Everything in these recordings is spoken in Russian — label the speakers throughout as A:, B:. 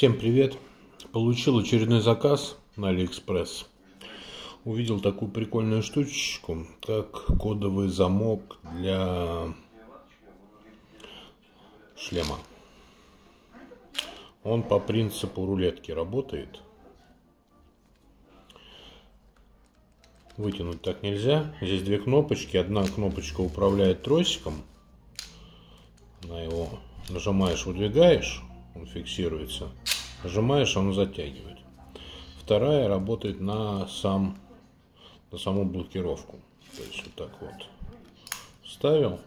A: Всем привет! Получил очередной заказ на Алиэкспресс. Увидел такую прикольную штучку, как кодовый замок для шлема. Он по принципу рулетки работает. Вытянуть так нельзя. Здесь две кнопочки. Одна кнопочка управляет тросиком. На его нажимаешь, выдвигаешь он фиксируется. Нажимаешь, он затягивает. Вторая работает на, сам, на саму блокировку. То есть вот так вот вставил.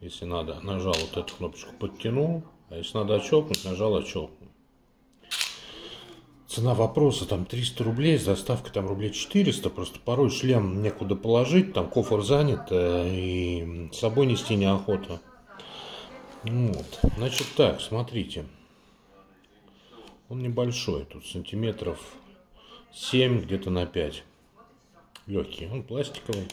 A: Если надо, нажал вот эту кнопочку, подтянул. А если надо отщелкнуть, нажал отщелкнул. Цена вопроса там 300 рублей, с доставкой там рублей 400, просто порой шлем некуда положить, там кофр занят, э, и с собой нести неохота. Вот. Значит так, смотрите. Он небольшой, тут сантиметров 7 где-то на 5. Легкий, он пластиковый.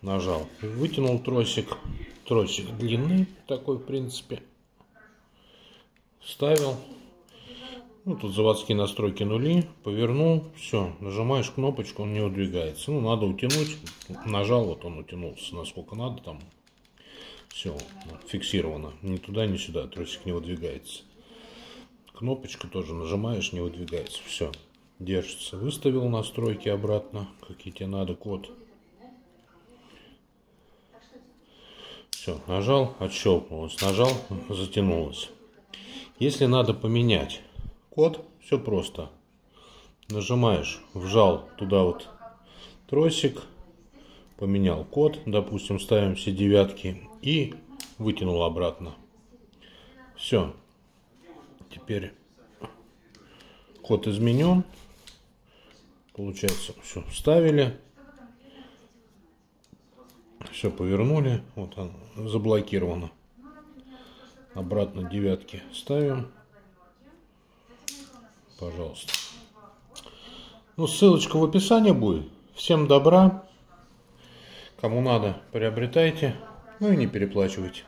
A: Нажал, вытянул тросик. Тросик длинный такой, в принципе. Вставил. Ну, тут заводские настройки нули. Повернул, все, нажимаешь кнопочку, он не удвигается. Ну, надо утянуть. Нажал, вот он утянулся, насколько надо там. Все, фиксировано. Ни туда, ни сюда. Тросик не выдвигается. Кнопочку тоже нажимаешь, не выдвигается. Все, держится. Выставил настройки обратно, какие тебе надо, код. Все, нажал, отщелкнулось. Нажал, затянулось. Если надо поменять код, все просто. Нажимаешь, вжал туда вот тросик, поменял код, допустим, ставим все девятки и вытянул обратно. Все. Теперь код изменен. Получается, все, вставили. Все, повернули. Вот он, заблокировано. Обратно девятки ставим. Пожалуйста. Ну, ссылочка в описании будет. Всем добра. Кому надо, приобретайте. Ну и не переплачивайте.